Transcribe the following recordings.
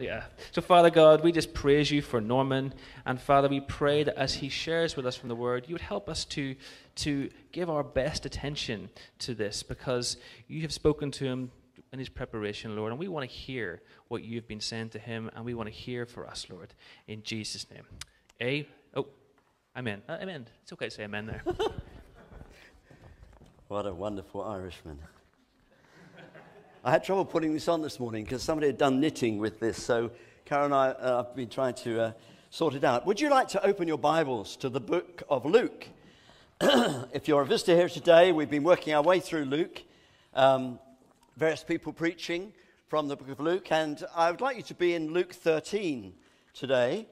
Yeah. So, Father God, we just praise you for Norman. And Father, we pray that as he shares with us from the word, you would help us to, to give our best attention to this because you have spoken to him in his preparation, Lord. And we want to hear what you've been saying to him, and we want to hear for us, Lord. In Jesus' name. A. Oh, amen. Uh, amen. It's okay to say amen there. what a wonderful Irishman. I had trouble putting this on this morning because somebody had done knitting with this. So Karen and I uh, have been trying to uh, sort it out. Would you like to open your Bibles to the book of Luke? if you're a visitor here today, we've been working our way through Luke, um, various people preaching from the book of Luke, and I would like you to be in Luke 13 today.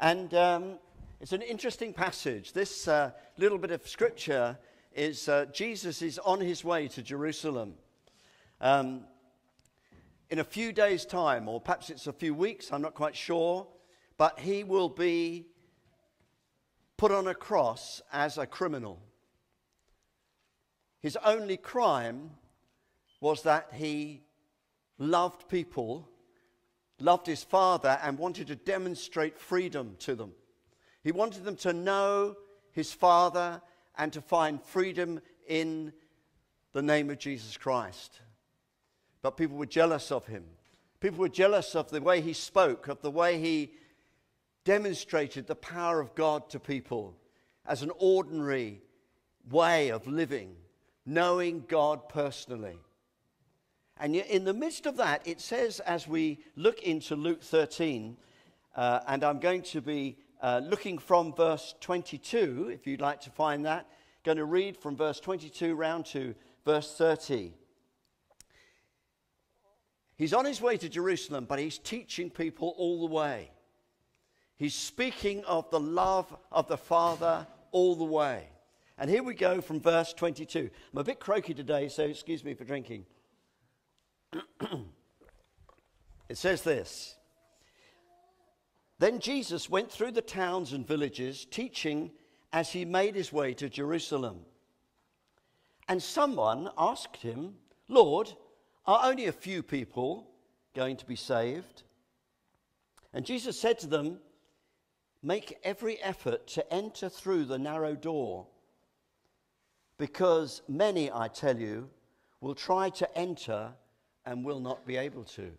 And um, it's an interesting passage. This uh, little bit of scripture is uh, Jesus is on his way to Jerusalem. Um, in a few days' time, or perhaps it's a few weeks, I'm not quite sure, but he will be put on a cross as a criminal. His only crime was that he loved people, loved his father, and wanted to demonstrate freedom to them. He wanted them to know his father and to find freedom in the name of Jesus Christ but people were jealous of him. People were jealous of the way he spoke, of the way he demonstrated the power of God to people as an ordinary way of living, knowing God personally. And yet, in the midst of that, it says as we look into Luke 13, uh, and I'm going to be uh, looking from verse 22, if you'd like to find that, going to read from verse 22 round to verse 30. He's on his way to Jerusalem, but he's teaching people all the way. He's speaking of the love of the Father all the way. And here we go from verse 22. I'm a bit croaky today, so excuse me for drinking. it says this Then Jesus went through the towns and villages, teaching as he made his way to Jerusalem. And someone asked him, Lord, are only a few people going to be saved? And Jesus said to them, Make every effort to enter through the narrow door, because many, I tell you, will try to enter and will not be able to.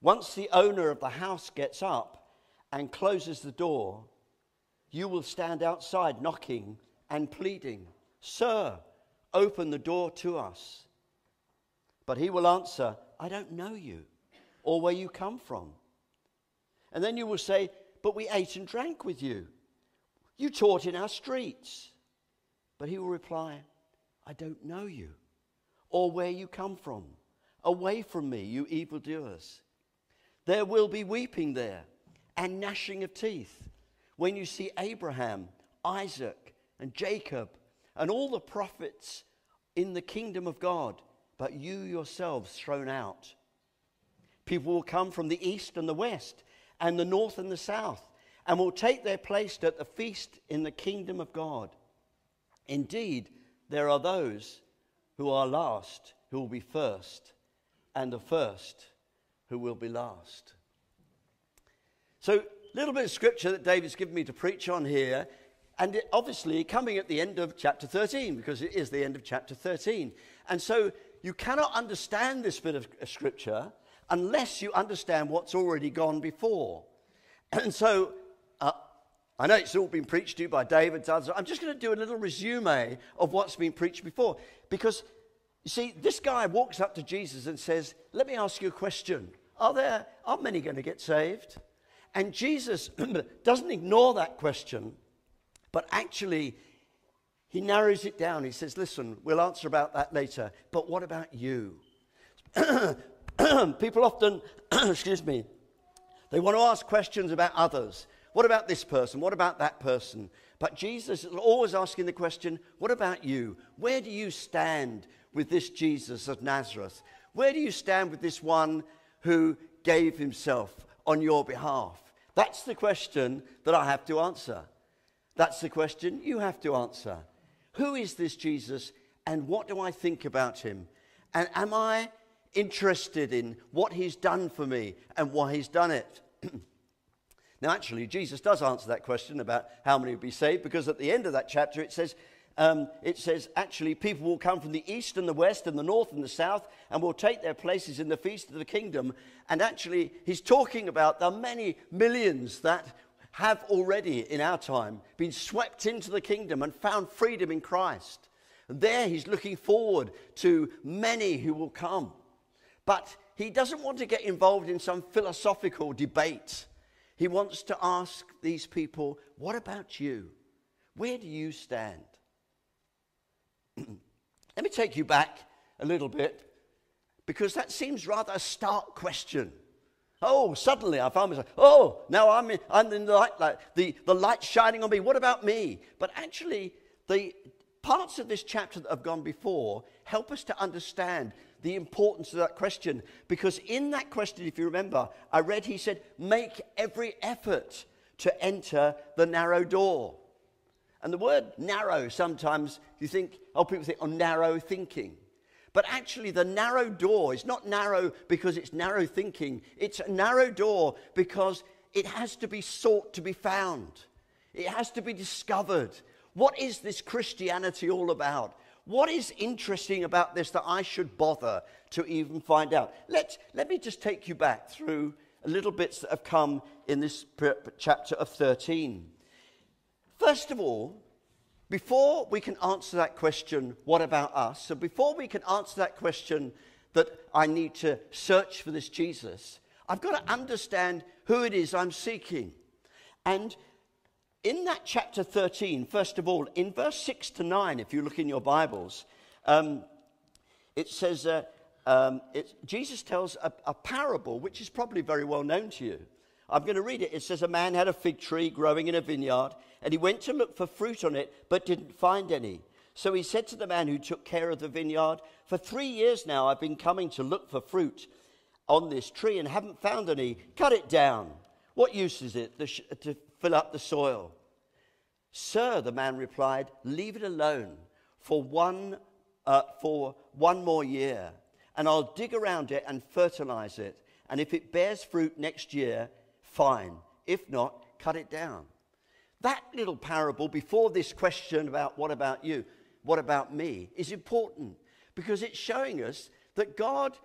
Once the owner of the house gets up and closes the door, you will stand outside knocking and pleading, Sir, open the door to us. But he will answer, I don't know you or where you come from. And then you will say, But we ate and drank with you. You taught in our streets. But he will reply, I don't know you or where you come from. Away from me, you evildoers. There will be weeping there and gnashing of teeth when you see Abraham, Isaac, and Jacob and all the prophets in the kingdom of God but you yourselves thrown out. People will come from the east and the west, and the north and the south, and will take their place at the feast in the kingdom of God. Indeed, there are those who are last who will be first, and the first who will be last. So, a little bit of scripture that David's given me to preach on here, and it, obviously coming at the end of chapter 13, because it is the end of chapter 13. And so, you cannot understand this bit of scripture unless you understand what's already gone before. And so, uh, I know it's all been preached to you by David. I'm just going to do a little resume of what's been preached before. Because, you see, this guy walks up to Jesus and says, Let me ask you a question. Are there, are many going to get saved? And Jesus doesn't ignore that question, but actually he narrows it down. He says, Listen, we'll answer about that later, but what about you? People often, excuse me, they want to ask questions about others. What about this person? What about that person? But Jesus is always asking the question, What about you? Where do you stand with this Jesus of Nazareth? Where do you stand with this one who gave himself on your behalf? That's the question that I have to answer. That's the question you have to answer. Who is this Jesus and what do I think about him? And am I interested in what he's done for me and why he's done it. now, actually, Jesus does answer that question about how many will be saved because at the end of that chapter it says, um, it says, actually, people will come from the east and the west and the north and the south and will take their places in the feast of the kingdom. And actually, he's talking about the many millions that have already, in our time, been swept into the kingdom and found freedom in Christ. And there he's looking forward to many who will come. But he doesn't want to get involved in some philosophical debate. He wants to ask these people, What about you? Where do you stand? Let me take you back a little bit because that seems rather a stark question. Oh, suddenly I found myself, oh, now I'm in, I'm in the light, like, the, the light shining on me. What about me? But actually, the parts of this chapter that have gone before help us to understand the importance of that question. Because in that question, if you remember, I read he said, make every effort to enter the narrow door. And the word narrow, sometimes you think, oh, people think, oh, narrow thinking. But actually, the narrow door is not narrow because it's narrow thinking. It's a narrow door because it has to be sought to be found, it has to be discovered. What is this Christianity all about? What is interesting about this that I should bother to even find out? Let, let me just take you back through a little bits that have come in this chapter of 13. First of all, before we can answer that question, what about us? So before we can answer that question that I need to search for this Jesus, I've got to understand who it is I'm seeking. And in that chapter 13, first of all, in verse 6 to 9, if you look in your Bibles, um, it says, uh, um, Jesus tells a, a parable which is probably very well known to you. I'm going to read it. It says, A man had a fig tree growing in a vineyard, and he went to look for fruit on it, but didn't find any. So he said to the man who took care of the vineyard, For three years now I've been coming to look for fruit on this tree and haven't found any. Cut it down. What use is it to fill up the soil? Sir, the man replied, Leave it alone for one, uh, for one more year, and I'll dig around it and fertilize it. And if it bears fruit next year, fine. If not, cut it down. That little parable before this question about what about you, what about me, is important because it's showing us that God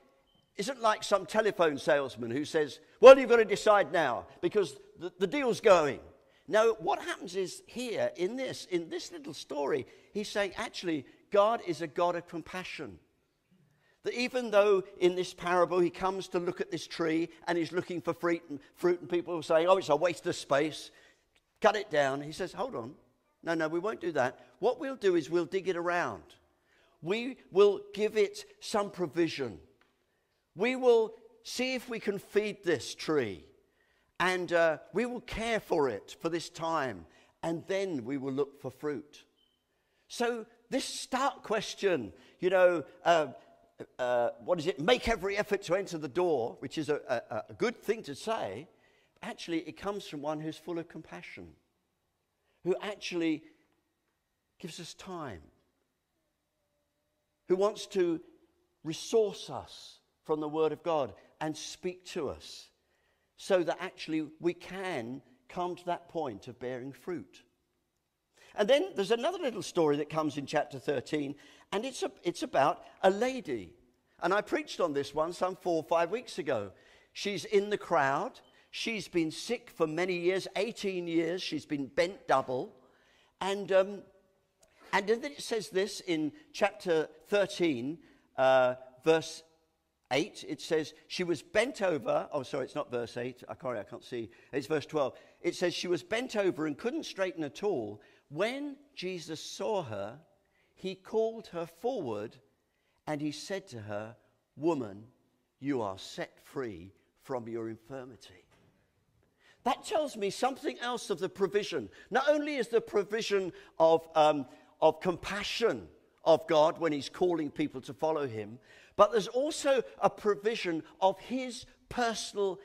isn't like some telephone salesman who says, Well, you've got to decide now because the, the deal's going. No, what happens is here in this, in this little story, he's saying, actually, God is a God of compassion. That even though in this parable he comes to look at this tree and he's looking for fruit and, fruit and people are saying, oh, it's a waste of space, cut it down. He says, hold on. No, no, we won't do that. What we'll do is we'll dig it around. We will give it some provision. We will see if we can feed this tree. And uh, we will care for it for this time. And then we will look for fruit. So, this start question, you know, uh, uh, what is it? Make every effort to enter the door, which is a, a, a good thing to say. Actually, it comes from one who's full of compassion, who actually gives us time, who wants to resource us from the Word of God and speak to us so that actually we can come to that point of bearing fruit. And then there's another little story that comes in chapter 13, and it's, a, it's about a lady. And I preached on this one some four or five weeks ago. She's in the crowd. She's been sick for many years 18 years. She's been bent double. And, um, and then it says this in chapter 13, uh, verse 8. It says, She was bent over. Oh, sorry, it's not verse 8. I can't, I can't see. It's verse 12. It says, She was bent over and couldn't straighten at all. When Jesus saw her, he called her forward and he said to her, Woman, you are set free from your infirmity. That tells me something else of the provision. Not only is the provision of, um, of compassion of God when He's calling people to follow Him, but there's also a provision of His personal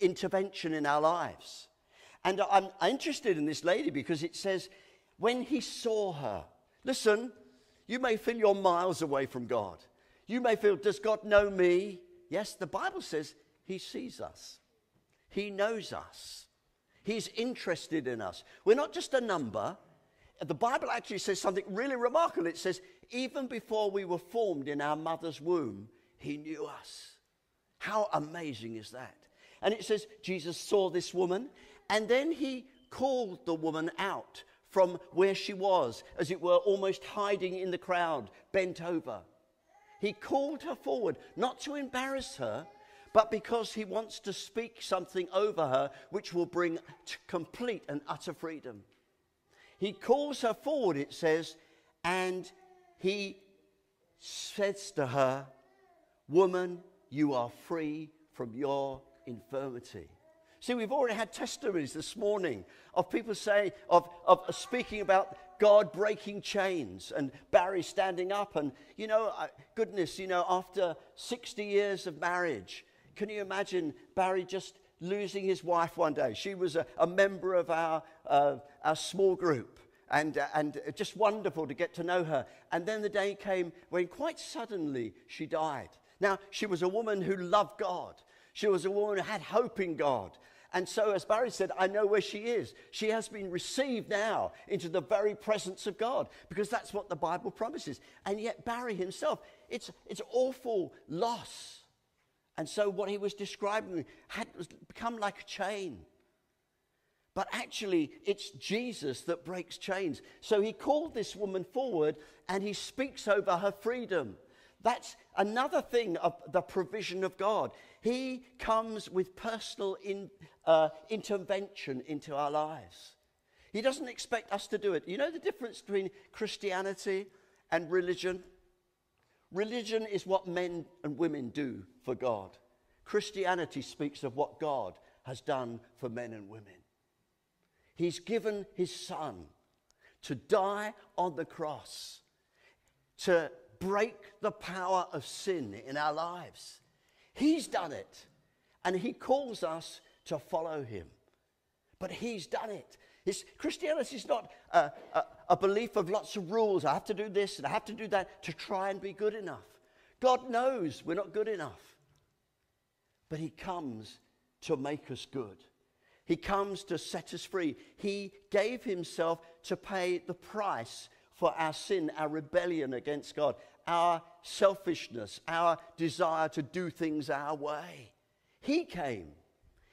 intervention in our lives. And I'm interested in this lady because it says, when he saw her, listen, you may feel you're miles away from God. You may feel, does God know me? Yes, the Bible says he sees us, he knows us, he's interested in us. We're not just a number. The Bible actually says something really remarkable. It says, even before we were formed in our mother's womb, he knew us. How amazing is that? And it says, Jesus saw this woman, and then he called the woman out from where she was, as it were, almost hiding in the crowd, bent over. He called her forward, not to embarrass her, but because he wants to speak something over her which will bring complete and utter freedom. He calls her forward, it says, and he says to her, Woman, you are free from your infirmity. See, we've already had testimonies this morning of people saying, of, of speaking about God breaking chains and Barry standing up. And, you know, goodness, you know, after 60 years of marriage, can you imagine Barry just losing his wife one day? She was a, a member of our, uh, our small group. And, uh, and just wonderful to get to know her. And then the day came when quite suddenly she died. Now, she was a woman who loved God. She was a woman who had hope in God. And so, as Barry said, I know where she is. She has been received now into the very presence of God because that's what the Bible promises. And yet, Barry himself, it's, it's awful loss. And so, what he was describing had become like a chain. But actually, it's Jesus that breaks chains. So he called this woman forward and he speaks over her freedom. That's another thing of the provision of God. He comes with personal in, uh, intervention into our lives. He doesn't expect us to do it. You know the difference between Christianity and religion? Religion is what men and women do for God. Christianity speaks of what God has done for men and women. He's given his son to die on the cross, to break the power of sin in our lives. He's done it, and he calls us to follow him. But he's done it. His, Christianity is not a, a, a belief of lots of rules. I have to do this and I have to do that to try and be good enough. God knows we're not good enough. But he comes to make us good. He comes to set us free. He gave himself to pay the price for our sin, our rebellion against God, our selfishness, our desire to do things our way. He came.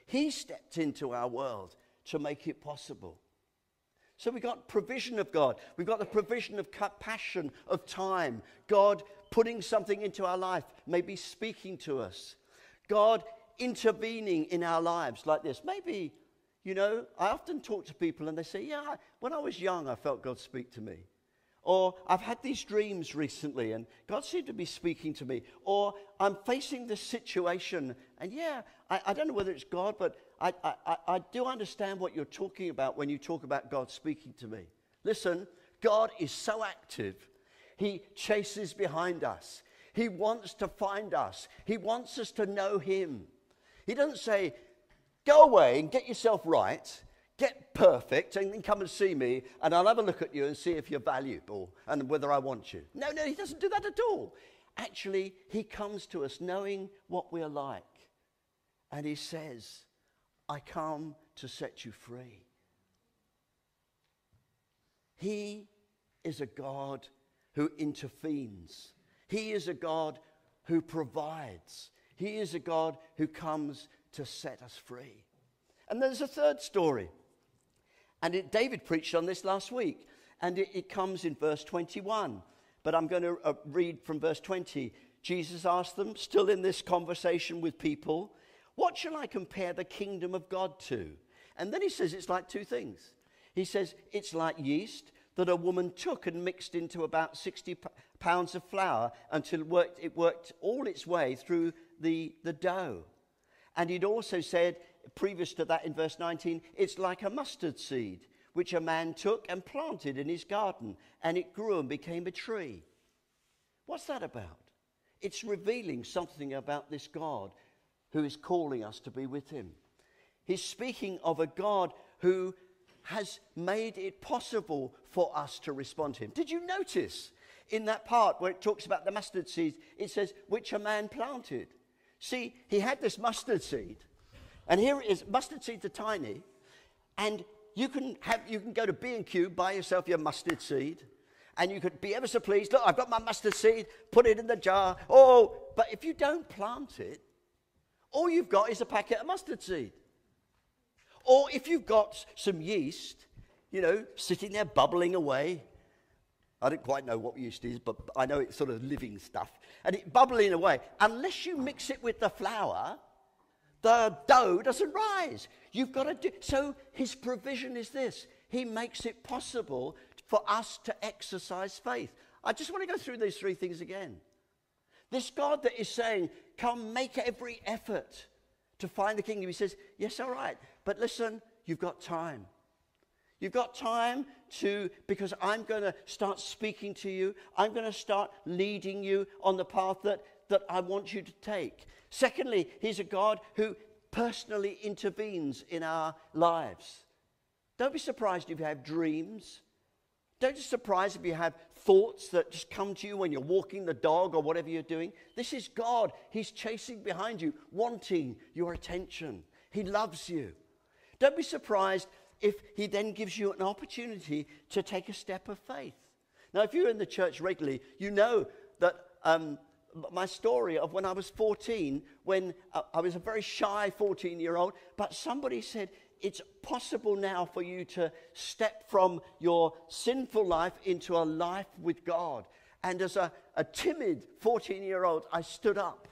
He stepped into our world to make it possible. So we've got provision of God. We've got the provision of compassion, of time. God putting something into our life, maybe speaking to us. God intervening in our lives like this. Maybe, you know, I often talk to people and they say, Yeah, when I was young, I felt God speak to me. Or I've had these dreams recently and God seemed to be speaking to me. Or I'm facing this situation and yeah, I, I don't know whether it's God, but I, I, I do understand what you're talking about when you talk about God speaking to me. Listen, God is so active, He chases behind us. He wants to find us, He wants us to know Him. He doesn't say, go away and get yourself right, get perfect, and then come and see me, and I'll have a look at you and see if you're valuable and whether I want you. No, no, he doesn't do that at all. Actually, he comes to us knowing what we're like. And he says, I come to set you free. He is a God who intervenes. He is a God who provides. He is a God who comes to set us free. And there's a third story. And it, David preached on this last week. And it, it comes in verse 21. But I'm going to uh, read from verse 20. Jesus asked them, still in this conversation with people, What shall I compare the kingdom of God to? And then he says it's like two things. He says it's like yeast that a woman took and mixed into about 60 pounds of flour until it worked, it worked all its way through the, the dough. And he'd also said, previous to that in verse 19, it's like a mustard seed, which a man took and planted in his garden, and it grew and became a tree. What's that about? It's revealing something about this God who is calling us to be with him. He's speaking of a God who has made it possible for us to respond to him. Did you notice in that part where it talks about the mustard seed, it says, which a man planted. See, he had this mustard seed, and here it is. Mustard seeds are tiny, and you can, have, you can go to B&Q, buy yourself your mustard seed, and you could be ever so pleased. Look, I've got my mustard seed, put it in the jar. Oh, but if you don't plant it, all you've got is a packet of mustard seed. Or if you've got some yeast, you know, sitting there bubbling away. I don't quite know what yeast is, but I know it's sort of living stuff. And it bubbling away. Unless you mix it with the flour, the dough doesn't rise. You've got to do so his provision is this. He makes it possible for us to exercise faith. I just want to go through these three things again. This God that is saying, Come make every effort to find the kingdom. He says, Yes, all right. But listen, you've got time. You've got time to, because I'm going to start speaking to you. I'm going to start leading you on the path that, that I want you to take. Secondly, He's a God who personally intervenes in our lives. Don't be surprised if you have dreams. Don't be surprised if you have thoughts that just come to you when you're walking the dog or whatever you're doing. This is God. He's chasing behind you, wanting your attention. He loves you. Don't be surprised if He then gives you an opportunity to take a step of faith. Now, if you're in the church regularly, you know that um, my story of when I was 14, when uh, I was a very shy 14 year old, but somebody said, it's possible now for you to step from your sinful life into a life with God. And as a, a timid 14 year old, I stood up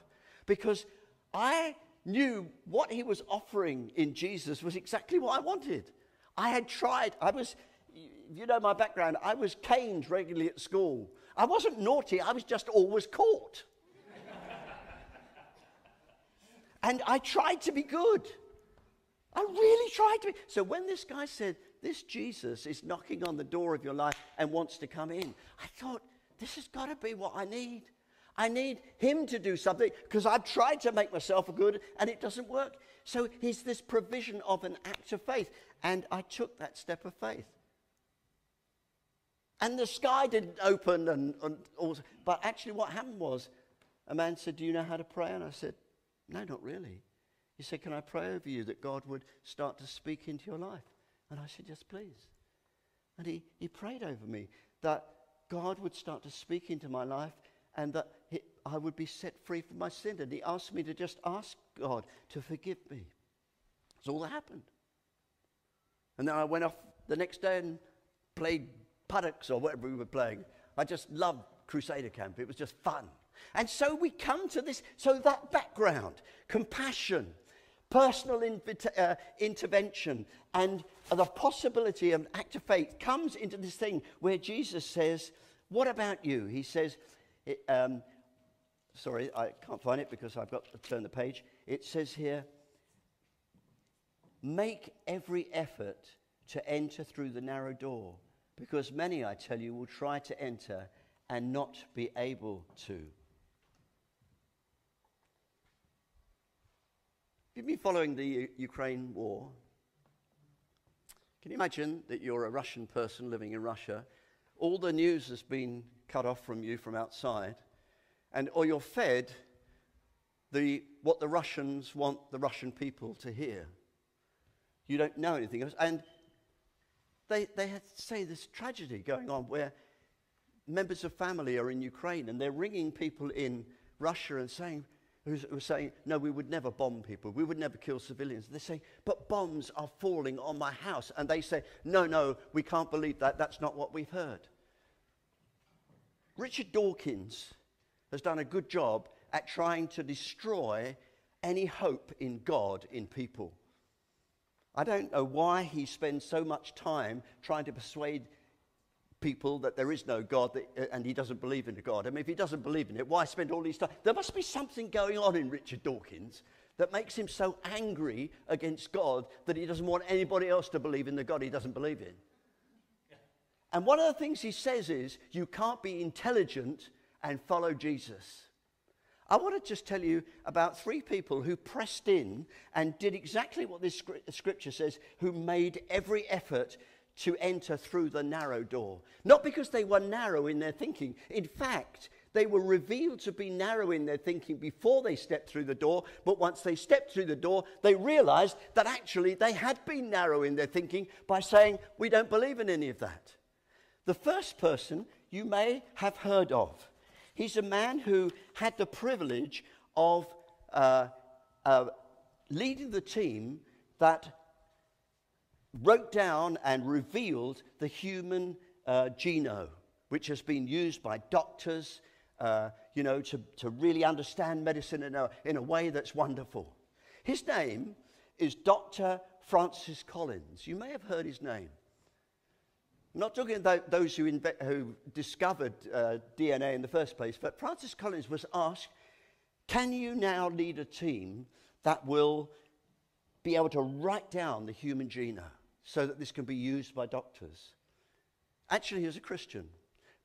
because I knew what he was offering in Jesus was exactly what I wanted. I had tried, I was, you know my background, I was caned regularly at school. I wasn't naughty, I was just always caught. and I tried to be good. I really tried to be. So when this guy said, This Jesus is knocking on the door of your life and wants to come in, I thought, This has got to be what I need. I need him to do something because I've tried to make myself good and it doesn't work. So he's this provision of an act of faith. And I took that step of faith. And the sky didn't open, and, and but actually, what happened was a man said, Do you know how to pray? And I said, No, not really. He said, Can I pray over you that God would start to speak into your life? And I said, Yes, please. And he, he prayed over me that God would start to speak into my life and that he, I would be set free from my sin. And he asked me to just ask God to forgive me. That's all that happened. And then I went off the next day and played paddocks or whatever we were playing. I just loved Crusader Camp. It was just fun. And so we come to this, so that background, compassion, personal uh, intervention and the possibility of an act of faith comes into this thing where Jesus says, What about you? He says, it, um, Sorry, I can't find it because I've got to turn the page. It says here, Make every effort to enter through the narrow door, because many, I tell you, will try to enter and not be able to. You've been following the U- Ukraine war. Can you imagine that you're a Russian person living in Russia? All the news has been cut off from you from outside, and or you're fed the, what the Russians want the Russian people to hear. You don't know anything else. And they, they had say this tragedy going on where members of family are in Ukraine and they're ringing people in Russia and saying, who were saying, no, we would never bomb people. We would never kill civilians. They're saying, but bombs are falling on my house. And they say, no, no, we can't believe that. That's not what we've heard. Richard Dawkins has done a good job at trying to destroy any hope in God in people. I don't know why he spends so much time trying to persuade people that there is no God that, uh, and he doesn't believe in a God. I mean, if he doesn't believe in it, why spend all these time? There must be something going on in Richard Dawkins that makes him so angry against God that he doesn't want anybody else to believe in the God he doesn't believe in. And one of the things he says is, you can't be intelligent and follow Jesus. I want to just tell you about three people who pressed in and did exactly what this scripture says, who made every effort to enter through the narrow door. Not because they were narrow in their thinking. In fact, they were revealed to be narrow in their thinking before they stepped through the door, but once they stepped through the door, they realized that actually they had been narrow in their thinking by saying, We don't believe in any of that. The first person you may have heard of. He's a man who had the privilege of uh, uh, leading the team that wrote down and revealed the human uh, genome, which has been used by doctors, uh, you know, to, to really understand medicine in a, in a way that's wonderful. His name is Dr. Francis Collins. You may have heard his name. I'm not talking about those who, inve- who discovered uh, DNA in the first place, but Francis Collins was asked, Can you now lead a team that will be able to write down the human genome so that this can be used by doctors? Actually, he was a Christian,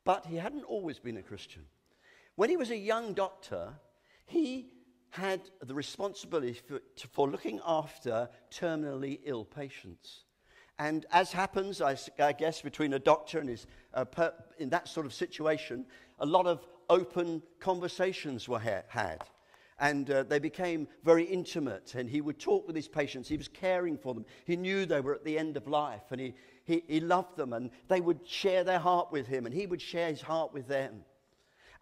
but he hadn't always been a Christian. When he was a young doctor, he had the responsibility for, for looking after terminally ill patients. And as happens, I, I, guess, between a doctor and his, uh, per, in that sort of situation, a lot of open conversations were ha- had. And uh, they became very intimate. And he would talk with his patients. He was caring for them. He knew they were at the end of life. And he, he, he loved them. And they would share their heart with him. And he would share his heart with them.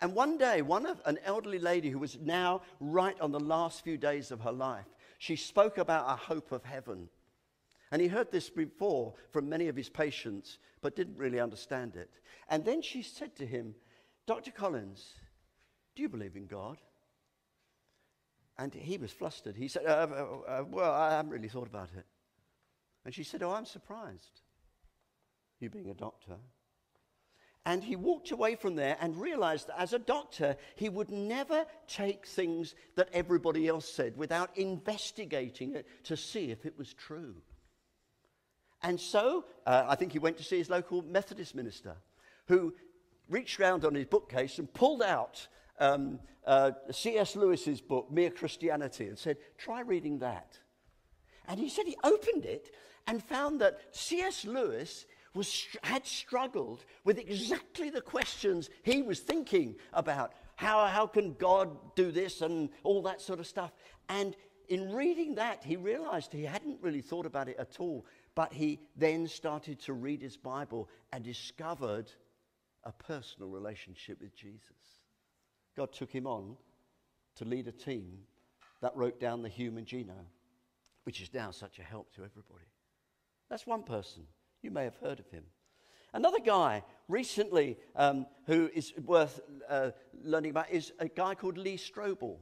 And one day, one of an elderly lady who was now right on the last few days of her life, she spoke about a hope of heaven. And he heard this before from many of his patients, but didn't really understand it. And then she said to him, Dr. Collins, do you believe in God? And he was flustered. He said, uh, uh, uh, Well, I haven't really thought about it. And she said, Oh, I'm surprised. You being a doctor. And he walked away from there and realized that as a doctor, he would never take things that everybody else said without investigating it to see if it was true. And so uh, I think he went to see his local Methodist minister, who reached around on his bookcase and pulled out um, uh, C.S. Lewis's book, Mere Christianity, and said, Try reading that. And he said he opened it and found that C.S. Lewis was, had struggled with exactly the questions he was thinking about. How, how can God do this and all that sort of stuff? And in reading that, he realized he hadn't really thought about it at all. But he then started to read his Bible and discovered a personal relationship with Jesus. God took him on to lead a team that wrote down the human genome, which is now such a help to everybody. That's one person. You may have heard of him. Another guy recently um, who is worth uh, learning about is a guy called Lee Strobel.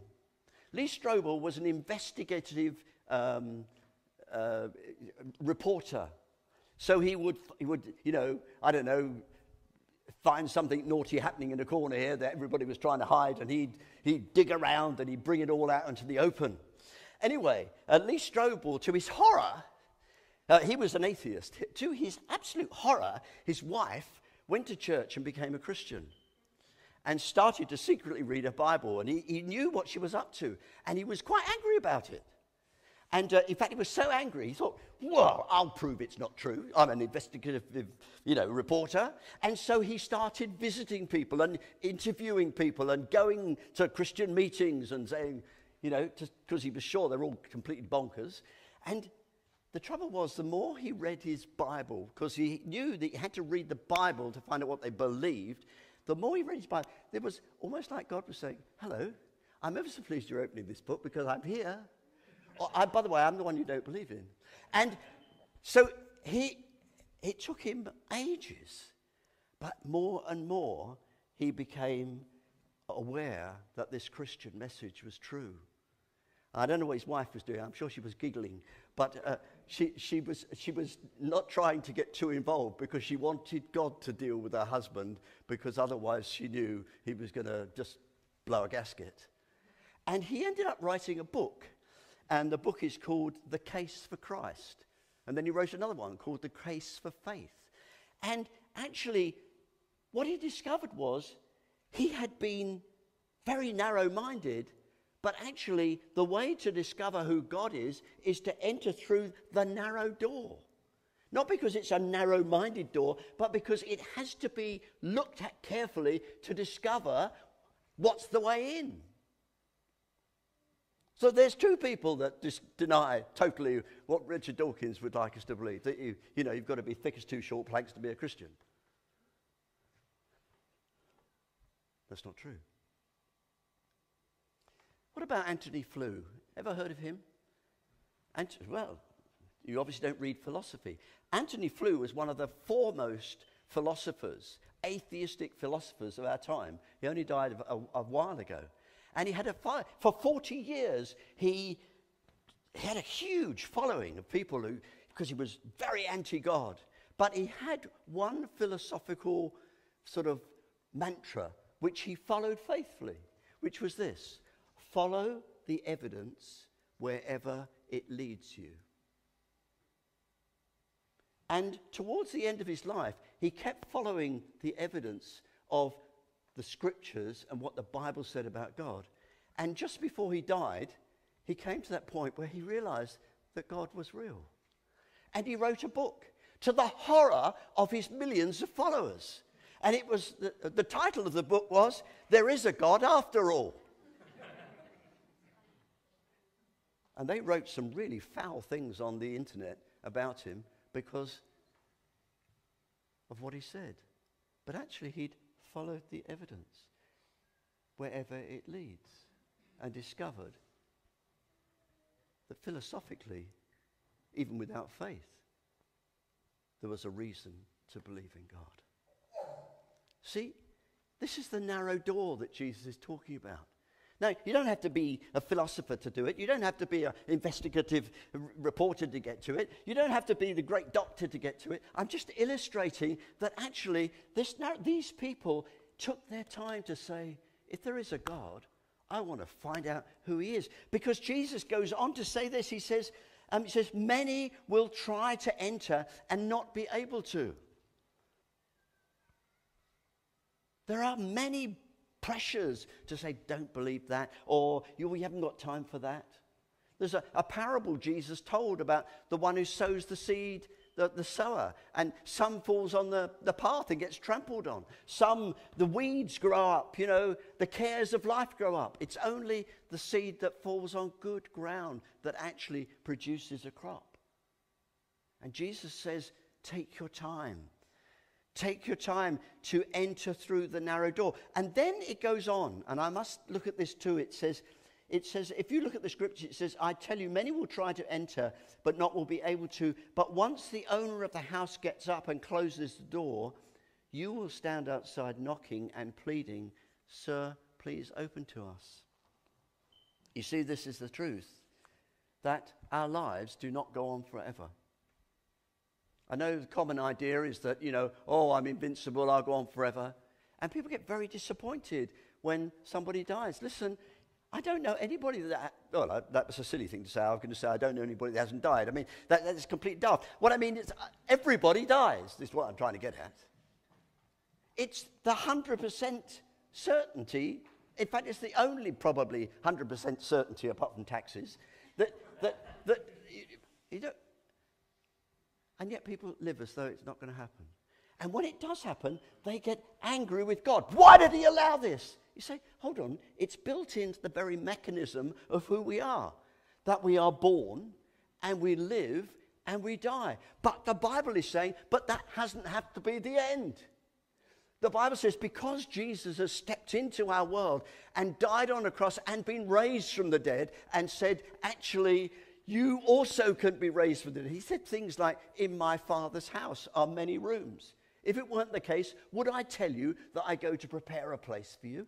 Lee Strobel was an investigative um, uh, reporter. So he would, he would, you know, I don't know, find something naughty happening in a corner here that everybody was trying to hide, and he'd, he'd dig around and he'd bring it all out into the open. Anyway, uh, Lee Strobel, to his horror, uh, he was an atheist. To his absolute horror, his wife went to church and became a Christian and started to secretly read a Bible. And he, he knew what she was up to, and he was quite angry about it. And uh, in fact, he was so angry, he thought, well, I'll prove it's not true. I'm an investigative, you know, reporter. And so he started visiting people and interviewing people and going to Christian meetings and saying, you know, just because he was sure they're all completely bonkers. And the trouble was, the more he read his Bible, because he knew that he had to read the Bible to find out what they believed, the more he read his Bible, it was almost like God was saying, Hello, I'm ever so pleased you're opening this book because I'm here. I, by the way, I'm the one you don't believe in. And so he, it took him ages, but more and more he became aware that this Christian message was true. I don't know what his wife was doing. I'm sure she was giggling. But uh, she, she, was, she was not trying to get too involved because she wanted God to deal with her husband because otherwise she knew he was going to just blow a gasket. And he ended up writing a book. And the book is called The Case for Christ. And then he wrote another one called The Case for Faith. And actually, what he discovered was he had been very narrow minded but actually, the way to discover who God is is to enter through the narrow door. Not because it's a narrow minded door, but because it has to be looked at carefully to discover what's the way in. So there's two people that just deny totally what Richard Dawkins would like us to believe that you, you know, you've got to be thick as two short planks to be a Christian. That's not true. What about Antony Flew? Ever heard of him? Ant- well, you obviously don't read philosophy. Antony Flew was one of the foremost philosophers, atheistic philosophers of our time. He only died a, a, a while ago. And he had a fire. For 40 years, he, had a huge following of people who, because he was very anti God. But he had one philosophical sort of mantra which he followed faithfully, which was this follow the evidence wherever it leads you. And towards the end of his life, he kept following the evidence of the scriptures and what the Bible said about God. And just before he died, he came to that point where he realized that God was real. And he wrote a book to the horror of his millions of followers. And it was the, the title of the book was There is a God After All. and they wrote some really foul things on the internet about him because of what he said. But actually, he'd followed the evidence wherever it leads and discovered that philosophically, even without faith, there was a reason to believe in God. See, this is the narrow door that Jesus is talking about. Now, you don't have to be a philosopher to do it. You don't have to be an investigative r- reporter to get to it. You don't have to be the great doctor to get to it. I'm just illustrating that actually this, these people took their time to say, if there is a God, I want to find out who he is. Because Jesus goes on to say this. He says, um, he says, many will try to enter and not be able to. There are many pressures to say, don't believe that, or you, we haven't got time for that. There's a, a parable Jesus told about the one who sows the seed, the, the sower, and some falls on the, the path and gets trampled on. Some, the weeds grow up, you know, the cares of life grow up. It's only the seed that falls on good ground that actually produces a crop. And Jesus says, take your time Take your time to enter through the narrow door. And then it goes on, and I must look at this too. It says, it says, if you look at the scripture, it says, I tell you, many will try to enter, but not will be able to. But once the owner of the house gets up and closes the door, you will stand outside knocking and pleading, Sir, please open to us. You see, this is the truth that our lives do not go on forever. I know the common idea is that, you know, oh, I'm invincible, I'll go on forever. And people get very disappointed when somebody dies. Listen, I don't know anybody that, well, that was a silly thing to say. I was going to say, I don't know anybody that hasn't died. I mean, that, that is complete daft. What I mean is, uh, everybody dies. This is what I'm trying to get at. It's the 100% certainty. In fact, it's the only probably 100% certainty, apart from taxes, that, that, that you, you don't, and yet people live as though it's not going to happen. And when it does happen, they get angry with God. Why did He allow this? You say, hold on, it's built into the very mechanism of who we are that we are born and we live and we die. But the Bible is saying, but that hasn't had to be the end. The Bible says, because Jesus has stepped into our world and died on a cross and been raised from the dead and said, actually, you also couldn't be raised the dead. He said things like, In my Father's house are many rooms. If it weren't the case, would I tell you that I go to prepare a place for you?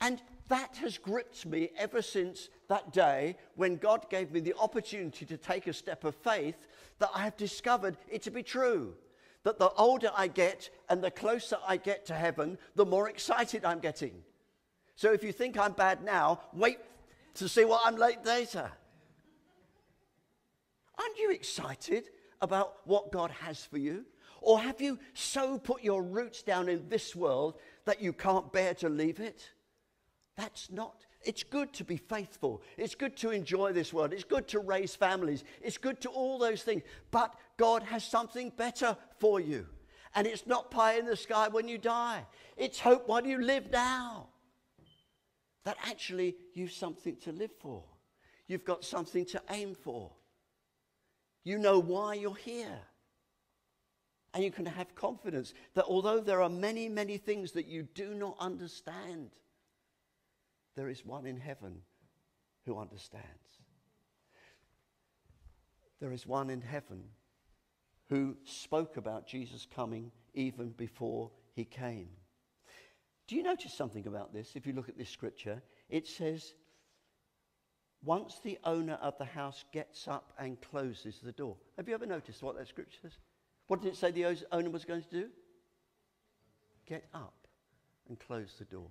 And that has gripped me ever since that day when God gave me the opportunity to take a step of faith that I have discovered it to be true. That the older I get and the closer I get to heaven, the more excited I'm getting. So if you think I'm bad now, wait to see what I'm like later. Aren't you excited about what God has for you? Or have you so put your roots down in this world that you can't bear to leave it? That's not. it's good to be faithful. It's good to enjoy this world. It's good to raise families. It's good to all those things. But God has something better for you. And it's not pie in the sky when you die, it's hope while you live now. That actually you've something to live for, you've got something to aim for. You know why you're here. And you can have confidence that although there are many, many things that you do not understand, there is one in heaven who understands. There is one in heaven who spoke about Jesus coming even before he came. Do you notice something about this? If you look at this scripture, it says, once the owner of the house gets up and closes the door. Have you ever noticed what that scripture says? What did it say the owner was going to do? Get up and close the door.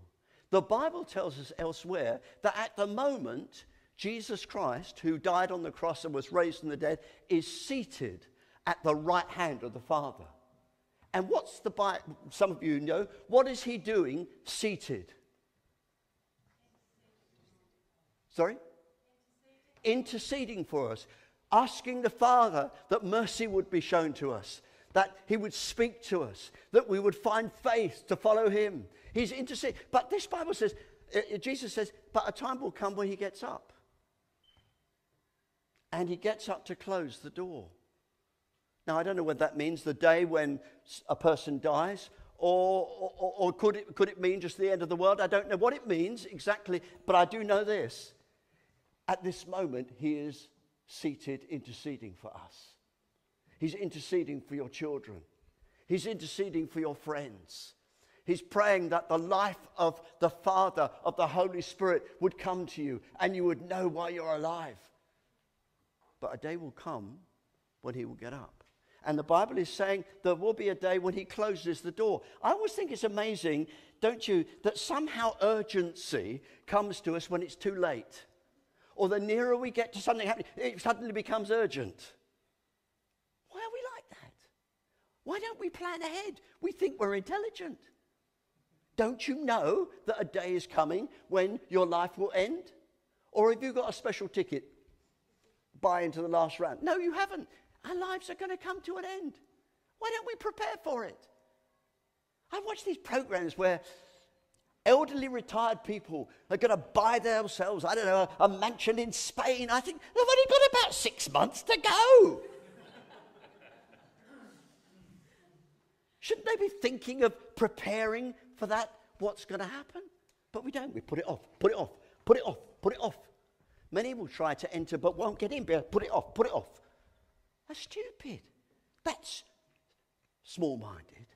The Bible tells us elsewhere that at the moment, Jesus Christ, who died on the cross and was raised from the dead, is seated at the right hand of the Father. And what's the Bible? Some of you know. What is he doing seated? Sorry? Interceding for us, asking the Father that mercy would be shown to us, that he would speak to us, that we would find faith to follow him, He's interceding. But this Bible says, uh, uh, Jesus says, but a time will come when he gets up. And he gets up to close the door. Now, I don't know what that means the day when a person dies, or, or, or, could, it, could it mean just the end of the world? I don't know what it means exactly, but I do know this. At this moment, he is seated interceding for us. He's interceding for your children, he's interceding for your friends. He's praying that the life of the Father, of the Holy Spirit, would come to you and you would know why you're alive. But a day will come when he will get up. And the Bible is saying there will be a day when he closes the door. I always think it's amazing, don't you, that somehow urgency comes to us when it's too late. Or the nearer we get to something happening, it suddenly becomes urgent. Why are we like that? Why don't we plan ahead? We think we're intelligent. Don't you know that a day is coming when your life will end? Or have you got a special ticket? Buy into the last round. No, you haven't. Our lives are going to come to an end. Why don't we prepare for it? I watch these programs where elderly retired people are going to buy themselves, I don't know, a, a mansion in Spain. I think they've only got about six months to go. Shouldn't they be thinking of preparing for that, what's going to happen. But we don't. We put it off, put it off, put it off, put it off. Many will try to enter but won't get in. Put it off, put it off. That's stupid. That's small minded.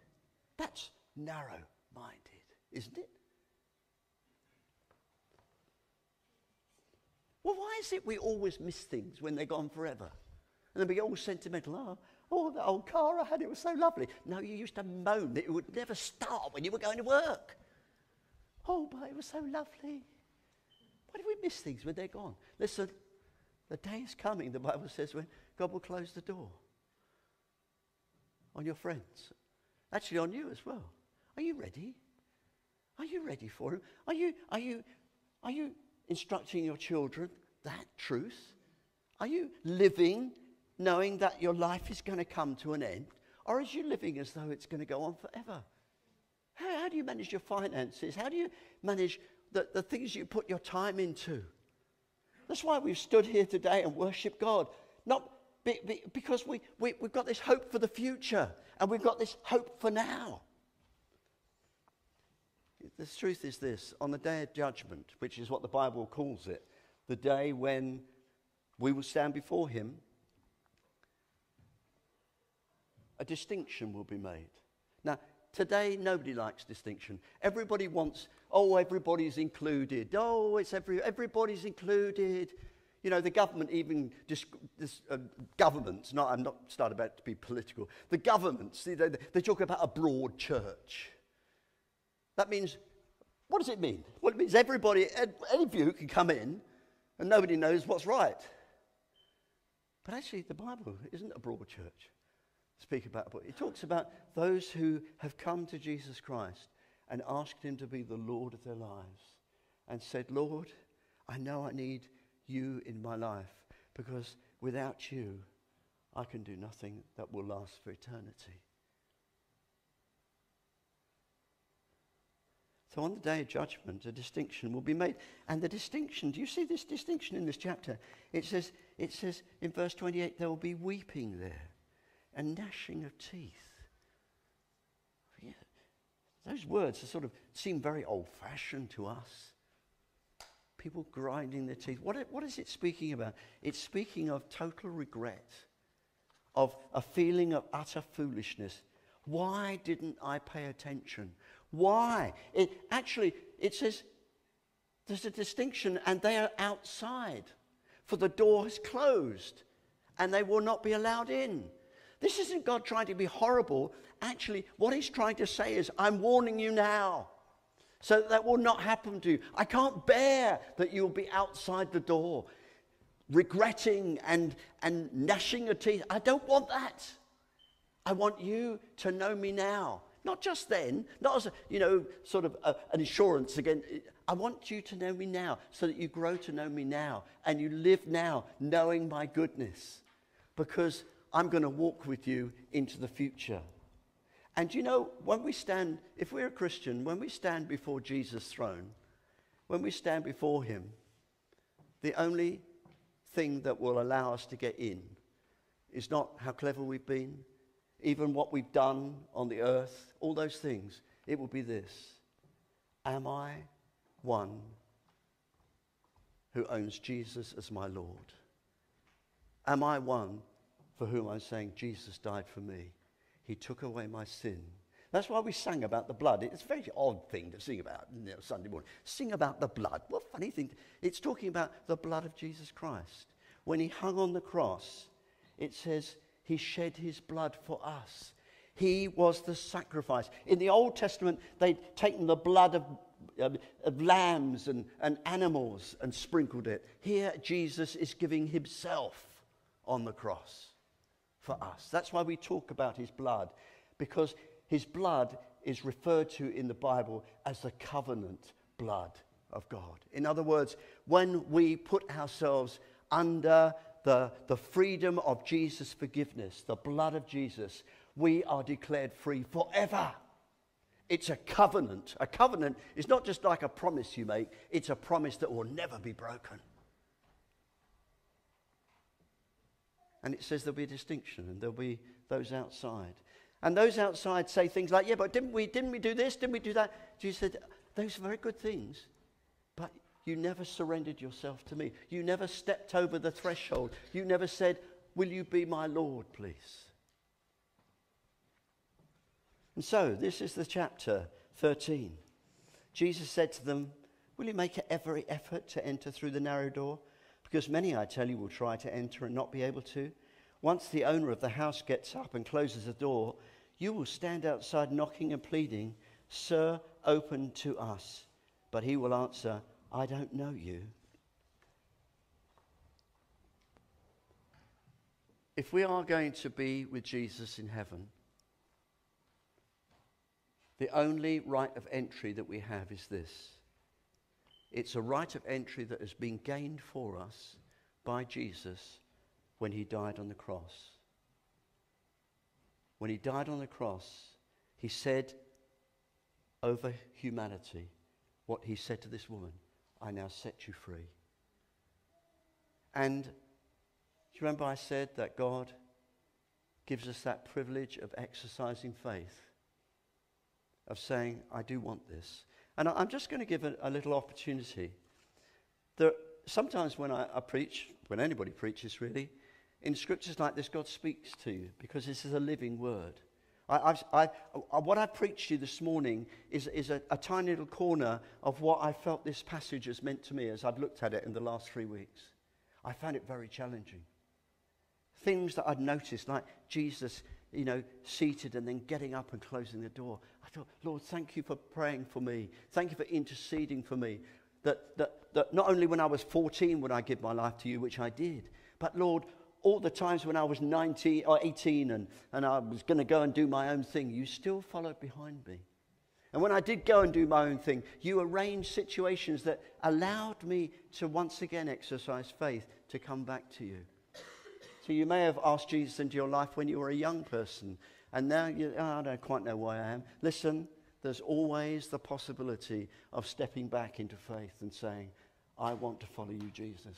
That's narrow minded, isn't it? Well, why is it we always miss things when they're gone forever? And then we get all sentimental. Oh, Oh, the old car I had, it was so lovely. No, you used to moan that it would never start when you were going to work. Oh, but it was so lovely. Why do we miss things when they're gone? Listen, the day is coming, the Bible says, when God will close the door on your friends. Actually, on you as well. Are you ready? Are you ready for Him? Are you, are you, are you instructing your children that truth? Are you living knowing that your life is going to come to an end? Or is you living as though it's going to go on forever? How, how do you manage your finances? How do you manage the, the things you put your time into? That's why we've stood here today and worship God. Not be, be, because we, we, we've got this hope for the future and we've got this hope for now. The truth is this on the day of judgment, which is what the Bible calls it, the day when we will stand before Him a distinction will be made. Now, today, nobody likes distinction. Everybody wants, oh, everybody's included. Oh, it's every, everybody's included. You know, the government even, this, uh, governments, not, I'm not starting about to be political, the governments, they, they, they talk about a broad church. That means, what does it mean? Well, it means everybody, any of you can come in and nobody knows what's right. But actually, the Bible isn't a broad church speak about, but it talks about those who have come to Jesus Christ and asked him to be the Lord of their lives and said, Lord, I know I need you in my life because without you, I can do nothing that will last for eternity. So on the day of judgment, a distinction will be made. And the distinction, do you see this distinction in this chapter? It says, it says in verse 28, there will be weeping there and gnashing of teeth. Those words sort of seem very old fashioned to us. People grinding their teeth. What, what is it speaking about? It's speaking of total regret, of a feeling of utter foolishness. Why didn't I pay attention? Why? It, actually, it says there's a distinction, and they are outside, for the door is closed, and they will not be allowed in. This isn't God trying to be horrible. Actually, what He's trying to say is, I'm warning you now. So that, that will not happen to you. I can't bear that you'll be outside the door, regretting and, and gnashing your teeth. I don't want that. I want you to know me now. Not just then, not as a, you know, sort of a, an insurance again. I want you to know me now so that you grow to know me now and you live now knowing my goodness because I'm going to walk with you into the future. And you know, when we stand, if we're a Christian, when we stand before Jesus' throne, when we stand before him, the only thing that will allow us to get in is not how clever we've been, even what we've done on the earth, all those things. It will be this Am I one who owns Jesus as my Lord? Am I one for whom I'm saying, Jesus died for me? He took away my sin. That's why we sang about the blood. It's a very odd thing to sing about you know, Sunday morning. Sing about the blood. What funny thing. It's talking about the blood of Jesus Christ. When he hung on the cross, it says he shed his blood for us. He was the sacrifice. In the Old Testament, they'd taken the blood of, of, lambs and, and animals and sprinkled it. Here, Jesus is giving himself on the cross for us. That's why we talk about his blood, because his blood is referred to in the Bible as the covenant blood of God. In other words, when we put ourselves under the, the freedom of Jesus' forgiveness, the blood of Jesus, we are declared free forever. It's a covenant. A covenant is not just like a promise you make, it's a promise that will never be broken. And it says there'll be a distinction and there'll be those outside. And those outside say things like, yeah, but didn't we, didn't we do this? Didn't we do that? Jesus said, those are very good things. You never surrendered yourself to me. You never stepped over the threshold. You never said, will you be my Lord, please? And so, this is the chapter 13. Jesus said to them, Will you make every effort to enter through the narrow door? Because many, I tell you, will try to enter and not be able to. Once the owner of the house gets up and closes the door, you will stand outside knocking and pleading, Sir, open to us. But he will answer, I don't know you. If we are going to be with Jesus in heaven, the only right of entry that we have is this it's a right of entry that has been gained for us by Jesus when he died on the cross. When he died on the cross, he said over humanity what he said to this woman I now set you free. And do you remember I said that God gives us that privilege of exercising faith, of saying, I do want this. And I'm just going to give a, a little opportunity. There, sometimes when I, I preach, when anybody preaches really, in scriptures like this, God speaks to you because this is a living word. I, I, I, what I preached to you this morning is, is a, a, tiny little corner of what I felt this passage has meant to me as I've looked at it in the last three weeks. I found it very challenging. Things that I'd noticed, like Jesus, you know, seated and then getting up and closing the door. I thought, Lord, thank you for praying for me. Thank you for interceding for me. That, that, that not only when I was 14 would I give my life to you, which I did, but Lord, all the times when I was 19 or uh, 18 and, and I was going to go and do my own thing, you still followed behind me. And when I did go and do my own thing, you arranged situations that allowed me to once again exercise faith to come back to you. So you may have asked Jesus into your life when you were a young person, and now you, oh, I don't quite know why I am. Listen, there's always the possibility of stepping back into faith and saying, I want to follow you, Jesus.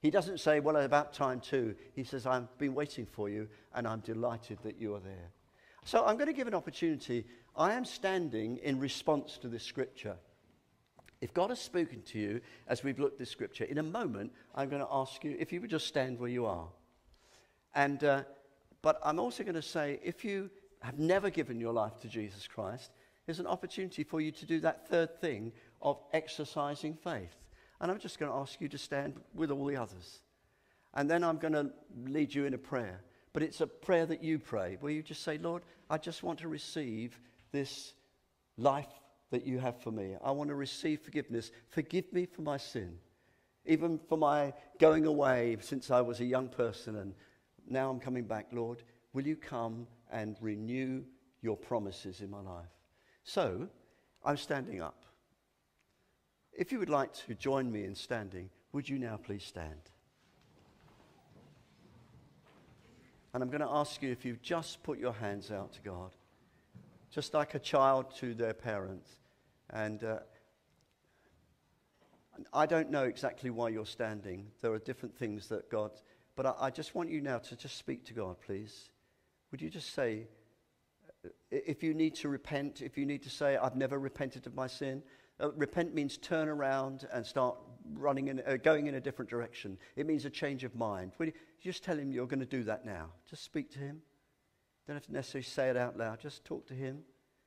He doesn't say, Well, about time too. He says, I've been waiting for you, and I'm delighted that you are there. So I'm going to give an opportunity. I am standing in response to this scripture. If God has spoken to you as we've looked this scripture, in a moment, I'm going to ask you if you would just stand where you are. And, uh, but I'm also going to say, if you have never given your life to Jesus Christ, there's an opportunity for you to do that third thing of exercising faith. And I'm just going to ask you to stand with all the others. And then I'm going to lead you in a prayer. But it's a prayer that you pray, where you just say, Lord, I just want to receive this life that you have for me. I want to receive forgiveness. Forgive me for my sin, even for my going away since I was a young person and now I'm coming back, Lord. Will you come and renew your promises in my life? So, I'm standing up. If you would like to join me in standing, would you now please stand? And I'm going to ask you if you've just put your hands out to God, just like a child to their parents. And uh, I don't know exactly why you're standing. There are different things that God, but I, I just want you now to just speak to God, please. Would you just say, if you need to repent, if you need to say, I've never repented of my sin, uh, repent means turn around and start running in, uh, going in a different direction. It means a change of mind. You just tell him you're going to do that now? Just speak to him. Don't have to necessarily say it out loud. Just talk to him.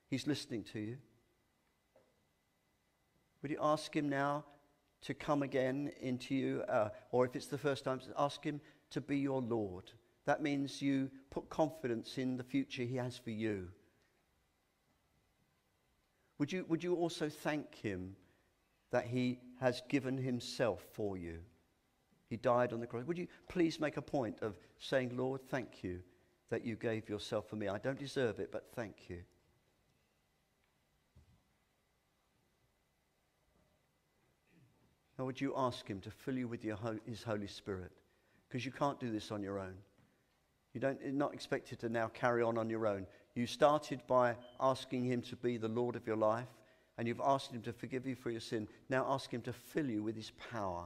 He's listening to you. Would you ask him now to come again into you? Uh, or if it's the first time, ask him to be your Lord. That means you put confidence in the future He has for you. Would you, would you also thank Him that He has given Himself for you? He died on the cross. Would you please make a point of saying, Lord, thank you that you gave yourself for me? I don't deserve it, but thank you. Now, would you ask Him to fill you with your, His Holy Spirit? Because you can't do this on your own. You don't, you're not expected to now carry on on your own. You started by asking Him to be the Lord of your life, and you've asked Him to forgive you for your sin. Now ask Him to fill you with His power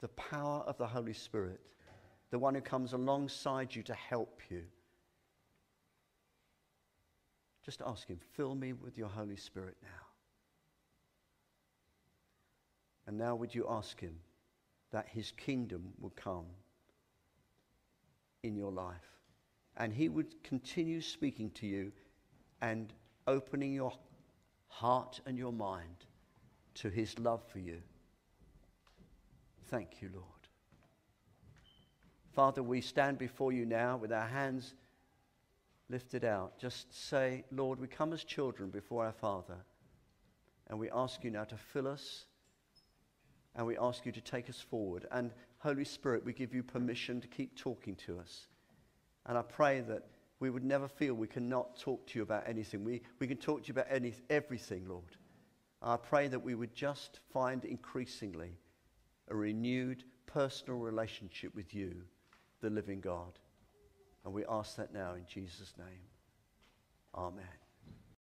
the power of the Holy Spirit, the one who comes alongside you to help you. Just ask Him, fill me with your Holy Spirit now. And now, would you ask Him that His kingdom will come? in your life. And He would continue speaking to you and opening your heart and your mind to His love for you. Thank you, Lord. Father, we stand before you now with our hands lifted out. Just say, Lord, we come as children before our Father, and we ask you now to fill us, and we ask you to take us forward. And Holy Spirit, we give you permission to keep talking to us. And I pray that we would never feel we cannot talk to you about anything. We, we can talk to you about any, everything, Lord. I pray that we would just find increasingly a renewed personal relationship with you, the living God. And we ask that now in Jesus' name. Amen.